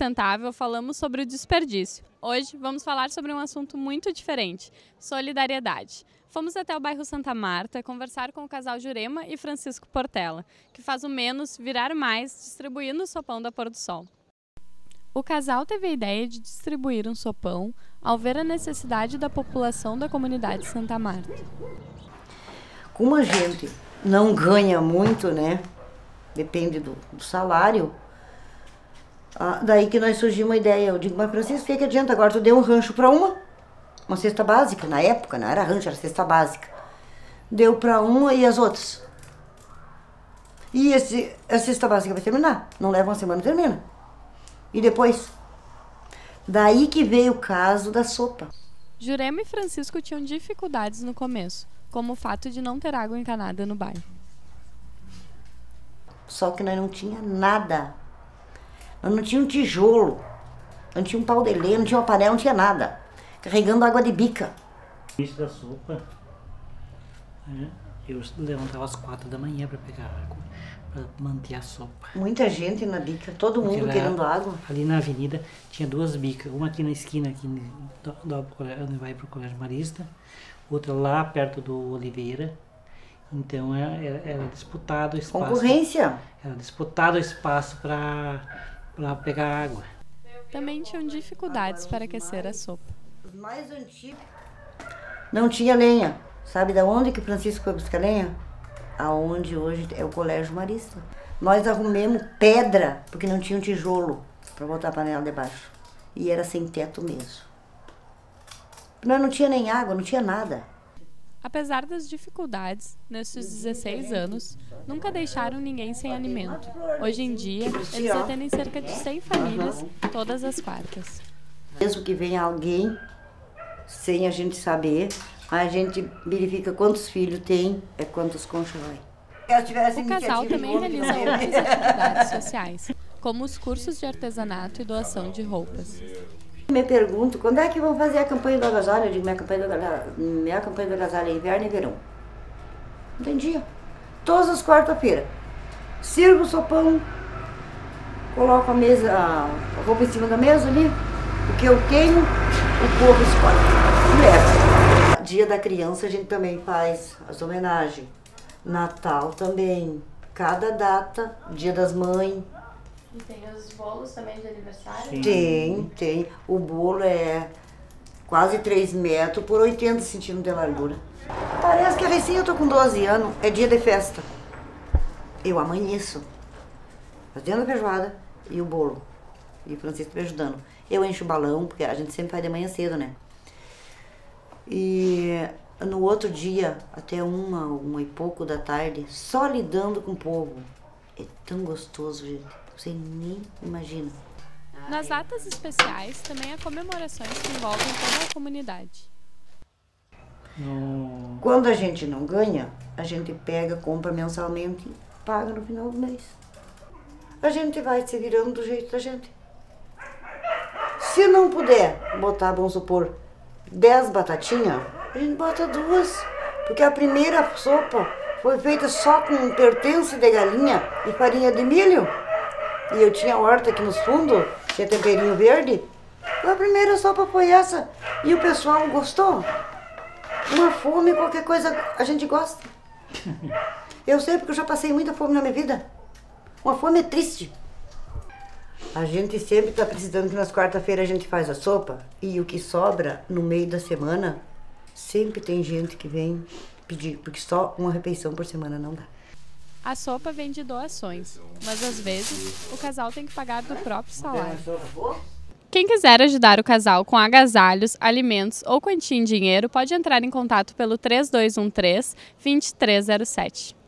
sustentável, falamos sobre o desperdício. Hoje vamos falar sobre um assunto muito diferente: solidariedade. Fomos até o bairro Santa Marta conversar com o casal Jurema e Francisco Portela, que faz o menos virar mais distribuindo o sopão da Pôr do Sol. O casal teve a ideia de distribuir um sopão ao ver a necessidade da população da comunidade Santa Marta. Como a gente não ganha muito, né? Depende do, do salário. Ah, daí que nós surgiu uma ideia. Eu digo, mas Francisco, o que, que adianta agora? Tu deu um rancho para uma, uma cesta básica, na época, não era rancho, era cesta básica. Deu para uma e as outras. E esse, a cesta básica vai terminar. Não leva uma semana, termina. E depois? Daí que veio o caso da sopa. Jurema e Francisco tinham dificuldades no começo, como o fato de não ter água encanada no bairro. Só que nós não tinha nada. Nós não tinha um tijolo. Não tinha um pau de lê, não tinha uma panela, não tinha nada. Carregando água de bica. Isso da sopa. É, eu levantava às quatro da manhã para pegar água, para manter a sopa. Muita gente na bica, todo Porque mundo lá- querendo água. Ali na avenida tinha duas bicas, uma aqui na esquina, aqui do, do, onde vai para o Colégio Marista, outra lá perto do Oliveira. Então era, era, era disputado o espaço. Concorrência. Era disputado o espaço para pegar água. Também tinham dificuldades para aquecer a sopa. Os mais antigos. Não tinha lenha. Sabe da onde que o Francisco foi buscar lenha? Aonde hoje é o Colégio Marista. Nós arrumemos pedra, porque não tinha um tijolo para botar a panela debaixo. E era sem teto mesmo. Nós não tinha nem água, não tinha nada. Apesar das dificuldades, nesses 16 anos, nunca deixaram ninguém sem alimento. Hoje em dia, eles atendem cerca de 100 famílias todas as quartas. Mesmo que venha alguém, sem a gente saber, a gente verifica quantos filhos tem, é quantos constrói. O casal também realiza outras atividades sociais, como os cursos de artesanato e doação de roupas. Me pergunto quando é que vão fazer a campanha do agasalho? Eu digo, minha campanha do agasalho, minha campanha do agasalho é inverno e verão. Não tem dia. Todas as quarta-feiras. Sirvo o sopão, coloco a mesa, a roupa em cima da mesa ali, o que eu tenho, o povo escolhe. Dia da criança a gente também faz as homenagens. Natal também. Cada data, dia das mães, E tem os bolos também de aniversário? Sim. tem, tem. O bolo é quase 3 metros por 80 centímetros de largura. Parece que recém eu tô com 12 anos, é dia de festa. Eu amanheço. Fazendo a feijoada e o bolo. E o Francisco me ajudando. Eu encho o balão, porque a gente sempre faz de manhã cedo, né? E no outro dia, até uma, uma e pouco da tarde, só lidando com o povo. É tão gostoso, gente. Você nem imagina. Nas datas especiais, também há comemorações que envolvem toda a comunidade. Quando a gente não ganha, a gente pega, compra mensalmente e paga no final do mês. A gente vai se virando do jeito da gente. Se não puder botar, vamos supor, 10 batatinhas, a gente bota duas. Porque a primeira sopa foi feita só com pertence de galinha e farinha de milho. E eu tinha horta aqui nos fundos, tinha temperinho verde. A primeira sopa foi essa. E o pessoal gostou. Uma fome, qualquer coisa, a gente gosta. Eu sei porque eu já passei muita fome na minha vida. Uma fome é triste. A gente sempre está precisando que nas quarta-feiras a gente faz a sopa e o que sobra no meio da semana, sempre tem gente que vem pedir, porque só uma refeição por semana não dá. A sopa vem de doações, mas às vezes o casal tem que pagar do próprio salário. Quem quiser ajudar o casal com agasalhos, alimentos ou quantia em dinheiro pode entrar em contato pelo 3213 2307.